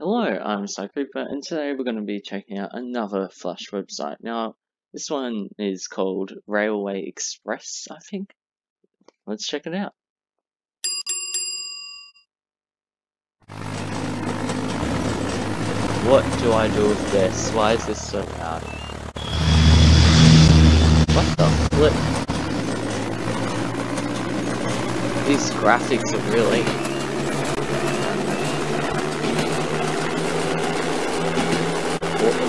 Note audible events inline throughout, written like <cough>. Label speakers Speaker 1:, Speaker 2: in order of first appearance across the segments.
Speaker 1: Hello, I'm Cooper, and today we're going to be checking out another Flash website. Now, this one is called Railway Express, I think. Let's check it out. What do I do with this? Why is this so hard? What the flip? These graphics are really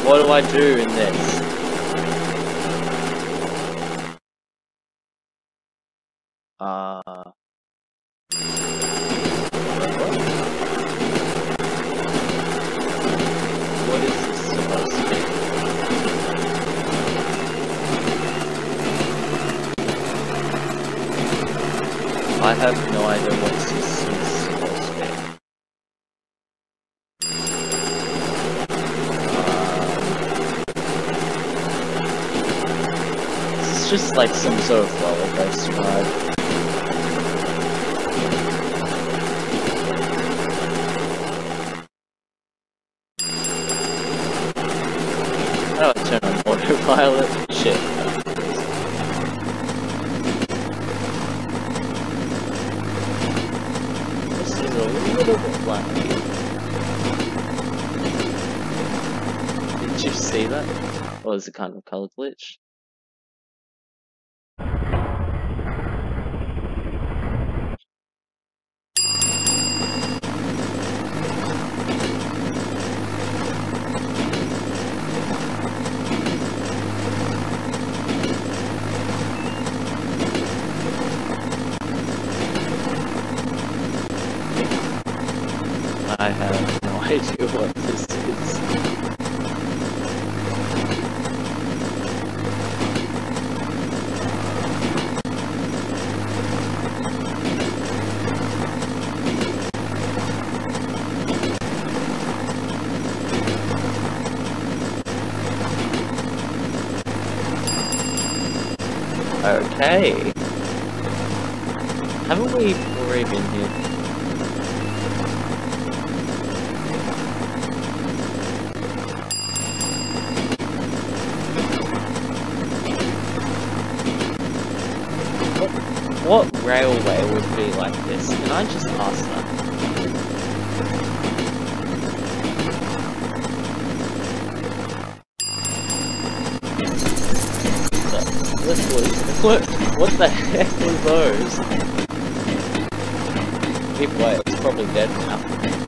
Speaker 1: What do I do in this? Uh... What is this? I have no idea what this is supposed to be. Just like some sort of roller coaster ride. Oh, turn on autopilot. <laughs> Shit. This is a little bit laggy. Did you see that? Or is it kind of color glitch? I have no <laughs> idea what this is. Okay. Haven't we already been here? What railway would be like this? Can I just ask that? What, what the heck were those? Keep away, it's probably dead now.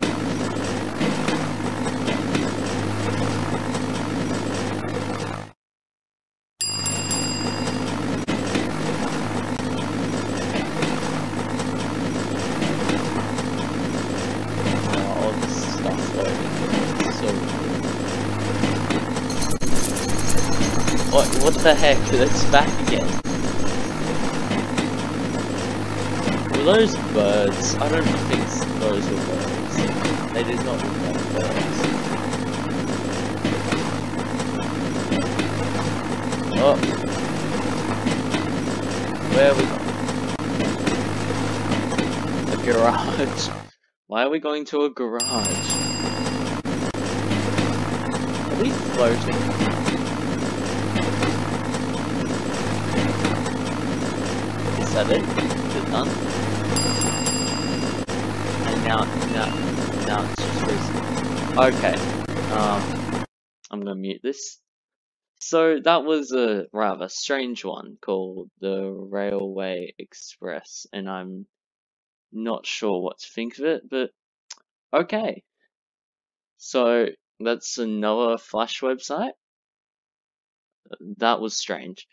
Speaker 1: What, what the heck? <laughs> It's back again. Were those birds? I don't think those were birds. They did not look like birds. Oh. Where are we going? A garage. Why are we going to a garage? We floating? Is that it? Is it done? And now, now, now it's just. Okay. Um, I'm gonna mute this. So that was a rather strange one called the Railway Express, and I'm not sure what to think of it, but okay. So that's another Flash website. That was strange.